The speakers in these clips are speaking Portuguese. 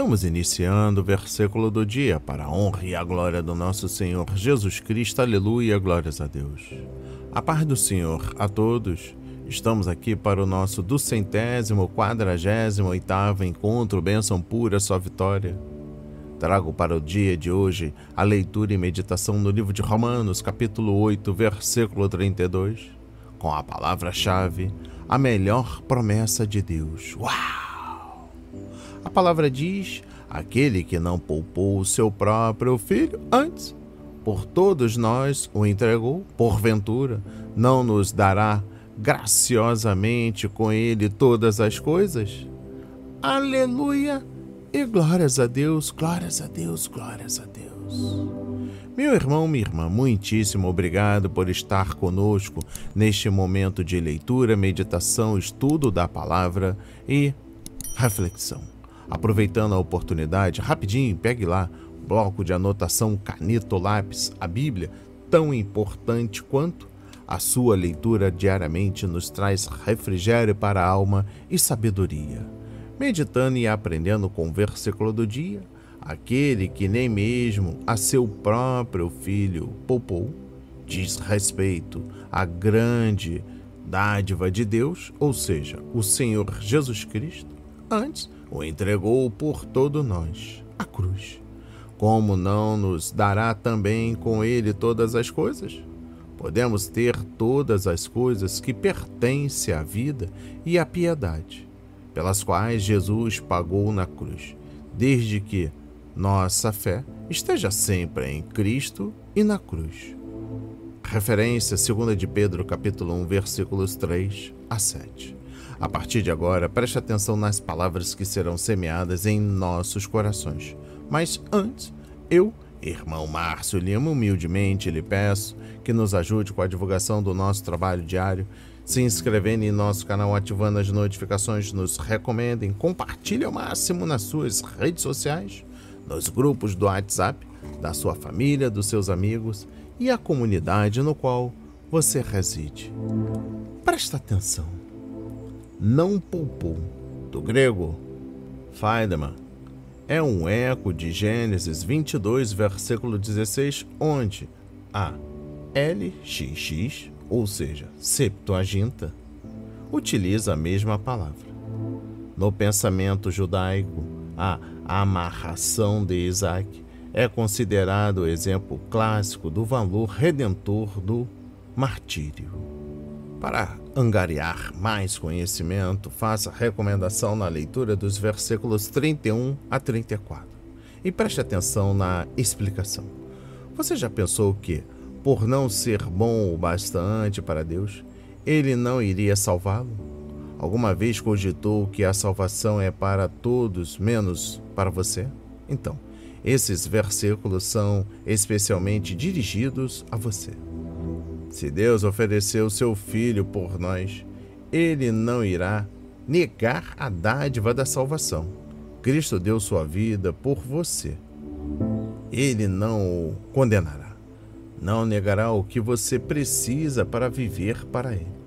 Estamos iniciando o versículo do dia para a honra e a glória do nosso Senhor Jesus Cristo. Aleluia, glórias a Deus. A paz do Senhor a todos. Estamos aqui para o nosso duzentésimo, quadragésimo oitavo encontro Bênção Pura, Só Vitória. Trago para o dia de hoje a leitura e meditação no livro de Romanos, capítulo 8, versículo 32, com a palavra-chave, a melhor promessa de Deus. Uau! A palavra diz: aquele que não poupou o seu próprio filho antes, por todos nós o entregou, porventura, não nos dará graciosamente com ele todas as coisas? Aleluia! E glórias a Deus, glórias a Deus, glórias a Deus. Meu irmão, minha irmã, muitíssimo obrigado por estar conosco neste momento de leitura, meditação, estudo da palavra e reflexão. Aproveitando a oportunidade, rapidinho, pegue lá bloco de anotação, caneta ou lápis, a Bíblia, tão importante quanto a sua leitura diariamente nos traz refrigério para a alma e sabedoria. Meditando e aprendendo com o versículo do dia, aquele que nem mesmo a seu próprio filho poupou, diz respeito à grande dádiva de Deus, ou seja, o Senhor Jesus Cristo, antes o entregou por todo nós, a cruz. Como não nos dará também com ele todas as coisas? Podemos ter todas as coisas que pertencem à vida e à piedade, pelas quais Jesus pagou na cruz, desde que nossa fé esteja sempre em Cristo e na cruz. Referência 2 de Pedro, capítulo 1, versículos 3 a 7. A partir de agora, preste atenção nas palavras que serão semeadas em nossos corações. Mas antes, eu, irmão Márcio Lima, humildemente lhe peço que nos ajude com a divulgação do nosso trabalho diário, se inscrevendo em nosso canal, ativando as notificações, nos recomendem, compartilhe ao máximo nas suas redes sociais, nos grupos do WhatsApp, da sua família, dos seus amigos e a comunidade no qual você reside. Presta atenção não poupou. Do grego, Feidemann, é um eco de Gênesis 22, versículo 16, onde a LXX, ou seja, Septuaginta, utiliza a mesma palavra. No pensamento judaico, a amarração de Isaac é considerado o exemplo clássico do valor redentor do martírio. Para angariar mais conhecimento, faça recomendação na leitura dos versículos 31 a 34 e preste atenção na explicação. Você já pensou que, por não ser bom o bastante para Deus, ele não iria salvá-lo? Alguma vez cogitou que a salvação é para todos, menos para você? Então, esses versículos são especialmente dirigidos a você. Se Deus ofereceu seu Filho por nós, ele não irá negar a dádiva da salvação. Cristo deu sua vida por você. Ele não o condenará. Não negará o que você precisa para viver para Ele.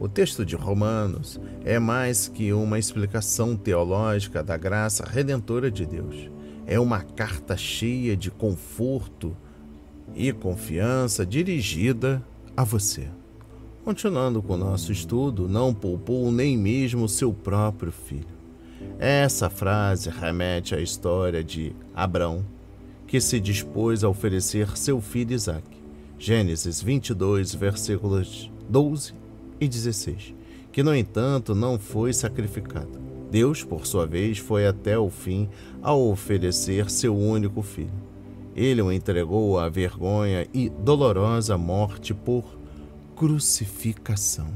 O texto de Romanos é mais que uma explicação teológica da graça redentora de Deus. É uma carta cheia de conforto e confiança dirigida a você. Continuando com o nosso estudo, não poupou nem mesmo seu próprio filho. Essa frase remete à história de Abrão, que se dispôs a oferecer seu filho Isaque. Gênesis 22, versículos 12 e 16, que no entanto não foi sacrificado. Deus, por sua vez, foi até o fim ao oferecer seu único filho. Ele o entregou à vergonha e dolorosa morte por crucificação.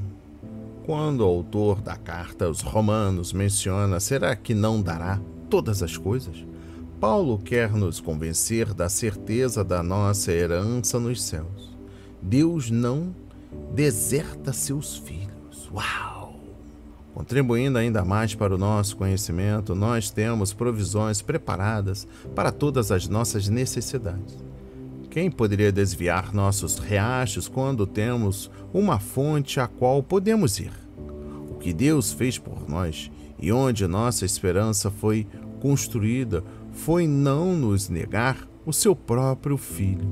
Quando o autor da carta aos Romanos menciona será que não dará todas as coisas, Paulo quer nos convencer da certeza da nossa herança nos céus. Deus não deserta seus filhos. Uau! Contribuindo ainda mais para o nosso conhecimento, nós temos provisões preparadas para todas as nossas necessidades. Quem poderia desviar nossos riachos quando temos uma fonte a qual podemos ir? O que Deus fez por nós e onde nossa esperança foi construída foi não nos negar o seu próprio Filho.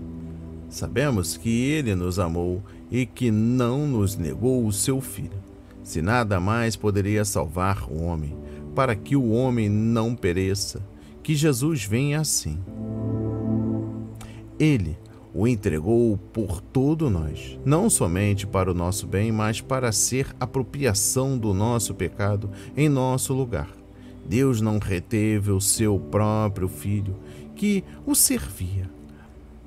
Sabemos que ele nos amou e que não nos negou o seu Filho. Se nada mais poderia salvar o homem, para que o homem não pereça, que Jesus venha assim. Ele o entregou por todo nós, não somente para o nosso bem, mas para ser apropriação do nosso pecado em nosso lugar. Deus não reteve o seu próprio filho, que o servia,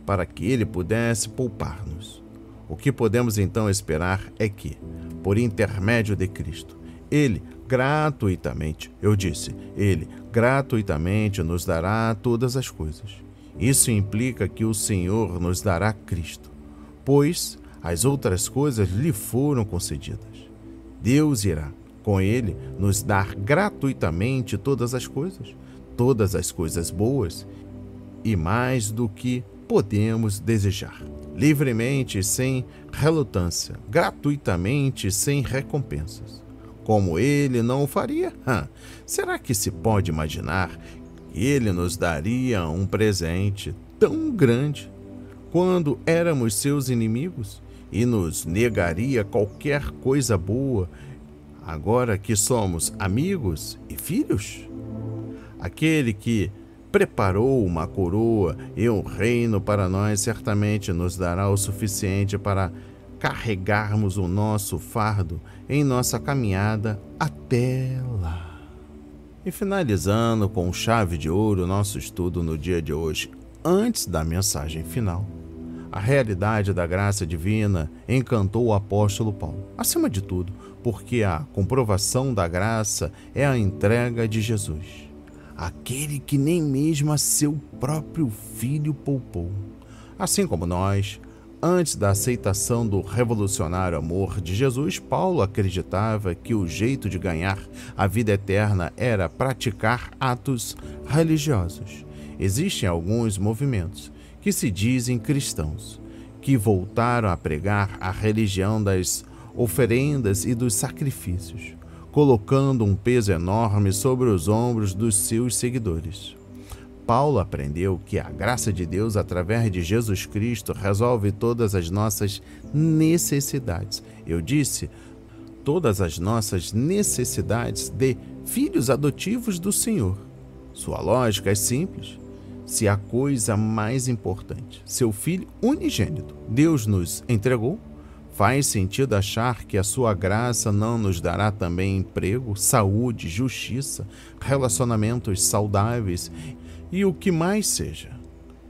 para que ele pudesse poupar-nos. O que podemos então esperar é que, por intermédio de Cristo, ele gratuitamente, eu disse, ele gratuitamente nos dará todas as coisas isso implica que o Senhor nos dará Cristo, pois as outras coisas lhe foram concedidas. Deus irá, com ele, nos dar gratuitamente todas as coisas, todas as coisas boas e mais do que podemos desejar, livremente, sem relutância, gratuitamente, sem recompensas. Como ele não o faria? será que se pode imaginar ele nos daria um presente tão grande quando éramos seus inimigos e nos negaria qualquer coisa boa agora que somos amigos e filhos? Aquele que preparou uma coroa e um reino para nós certamente nos dará o suficiente para carregarmos o nosso fardo em nossa caminhada até lá. E finalizando com chave de ouro nosso estudo no dia de hoje, antes da mensagem final, a realidade da graça divina encantou o apóstolo Paulo. Acima de tudo, porque a comprovação da graça é a entrega de Jesus, aquele que nem mesmo a seu próprio filho poupou. Assim como nós, Antes da aceitação do revolucionário amor de Jesus, Paulo acreditava que o jeito de ganhar a vida eterna era praticar atos religiosos. Existem alguns movimentos que se dizem cristãos, que voltaram a pregar a religião das oferendas e dos sacrifícios, colocando um peso enorme sobre os ombros dos seus seguidores. Paulo aprendeu que a graça de Deus, através de Jesus Cristo, resolve todas as nossas necessidades. Eu disse, todas as nossas necessidades de filhos adotivos do Senhor. Sua lógica é simples. Se a coisa mais importante, seu filho unigênito, Deus nos entregou, Faz sentido achar que a sua graça não nos dará também emprego, saúde, justiça, relacionamentos saudáveis e o que mais seja.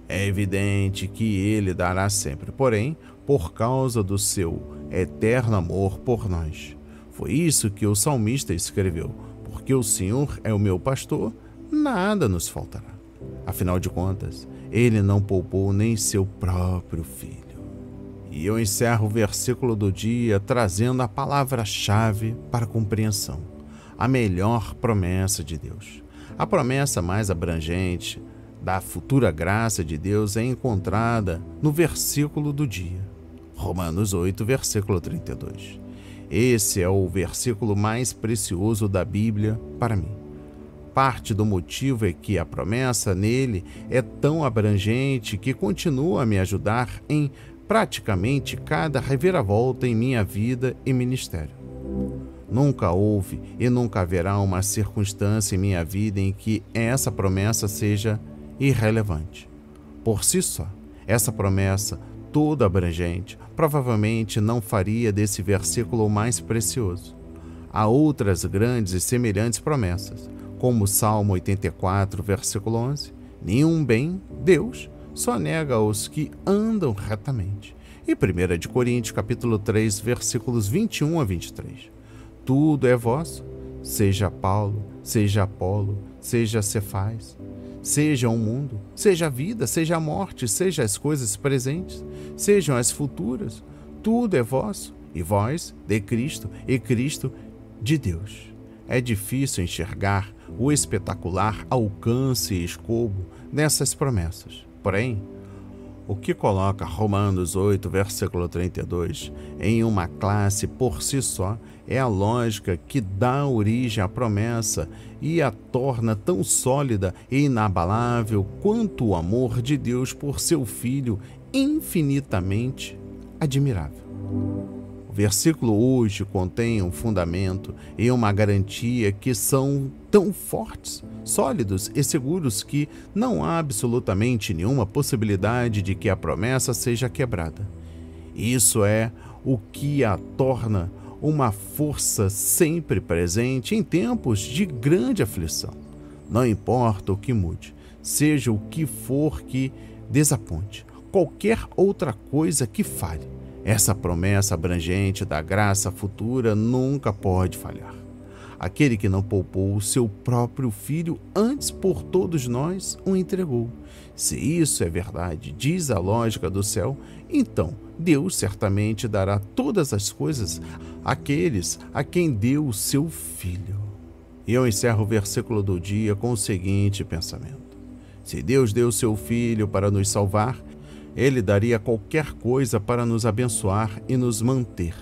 É evidente que ele dará sempre, porém, por causa do seu eterno amor por nós. Foi isso que o salmista escreveu: Porque o Senhor é o meu pastor, nada nos faltará. Afinal de contas, ele não poupou nem seu próprio filho. E eu encerro o versículo do dia trazendo a palavra-chave para a compreensão, a melhor promessa de Deus. A promessa mais abrangente da futura graça de Deus é encontrada no versículo do dia, Romanos 8, versículo 32. Esse é o versículo mais precioso da Bíblia para mim. Parte do motivo é que a promessa nele é tão abrangente que continua a me ajudar em praticamente cada reviravolta em minha vida e ministério. Nunca houve e nunca haverá uma circunstância em minha vida em que essa promessa seja irrelevante. Por si só, essa promessa, toda abrangente, provavelmente não faria desse versículo o mais precioso. Há outras grandes e semelhantes promessas, como Salmo 84, versículo 11: Nenhum bem, Deus, só nega aos que andam retamente. E 1 de Coríntios, capítulo 3, versículos 21 a 23 tudo é vosso, seja Paulo, seja Apolo, seja Cefais, seja o mundo, seja a vida, seja a morte, seja as coisas presentes, sejam as futuras, tudo é vosso, e vós de Cristo, e Cristo de Deus. É difícil enxergar o espetacular alcance e escobo dessas promessas. Porém, o que coloca Romanos 8, versículo 32, em uma classe por si só, é a lógica que dá origem à promessa e a torna tão sólida e inabalável quanto o amor de Deus por seu Filho, infinitamente admirável. Versículo hoje contém um fundamento e uma garantia que são tão fortes, sólidos e seguros que não há absolutamente nenhuma possibilidade de que a promessa seja quebrada. Isso é o que a torna uma força sempre presente em tempos de grande aflição. Não importa o que mude, seja o que for que desaponte, qualquer outra coisa que falhe, essa promessa abrangente da graça futura nunca pode falhar. Aquele que não poupou o seu próprio filho, antes por todos nós o entregou. Se isso é verdade, diz a lógica do céu, então Deus certamente dará todas as coisas àqueles a quem deu o seu filho. E eu encerro o versículo do dia com o seguinte pensamento: Se Deus deu o seu filho para nos salvar, ele daria qualquer coisa para nos abençoar e nos manter.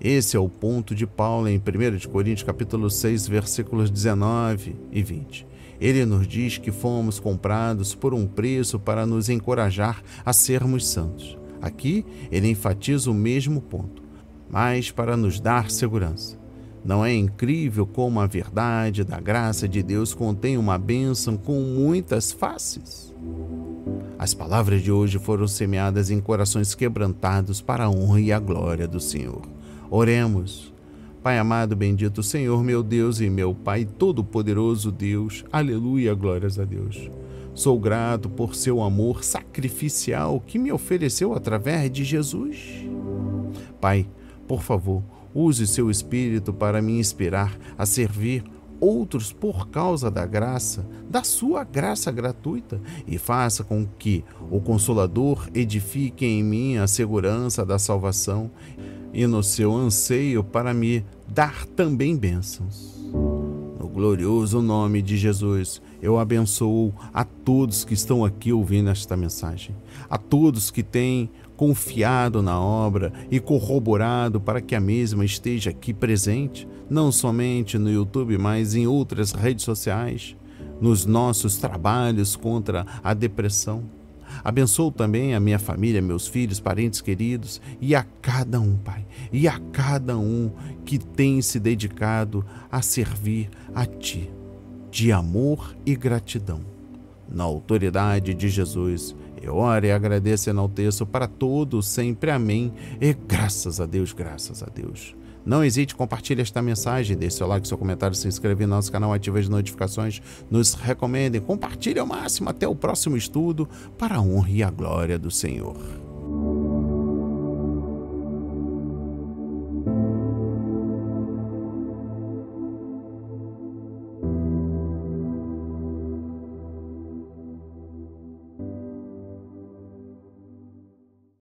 Esse é o ponto de Paulo em 1 Coríntios capítulo 6, versículos 19 e 20. Ele nos diz que fomos comprados por um preço para nos encorajar a sermos santos. Aqui ele enfatiza o mesmo ponto, mas para nos dar segurança. Não é incrível como a verdade da graça de Deus contém uma bênção com muitas faces? As palavras de hoje foram semeadas em corações quebrantados para a honra e a glória do Senhor. Oremos. Pai amado, bendito Senhor, meu Deus e meu Pai, todo-poderoso Deus, aleluia, glórias a Deus. Sou grato por seu amor sacrificial que me ofereceu através de Jesus. Pai, por favor, use seu Espírito para me inspirar a servir outros por causa da graça, da sua graça gratuita, e faça com que o Consolador edifique em mim a segurança da salvação e no seu anseio para me dar também bênçãos. No glorioso nome de Jesus, eu abençoo a todos que estão aqui ouvindo esta mensagem, a todos que têm confiado na obra e corroborado para que a mesma esteja aqui presente, não somente no YouTube, mas em outras redes sociais, nos nossos trabalhos contra a depressão. Abençoo também a minha família, meus filhos, parentes queridos e a cada um, Pai, e a cada um que tem se dedicado a servir a Ti de amor e gratidão. Na autoridade de Jesus, eu oro e agradeço e enalteço para todos sempre. Amém. E graças a Deus, graças a Deus. Não hesite, compartilhe esta mensagem, deixe seu like, seu comentário, se inscreve no nosso canal, ative as notificações, nos recomendem, compartilhe ao máximo. Até o próximo estudo, para a honra e a glória do Senhor.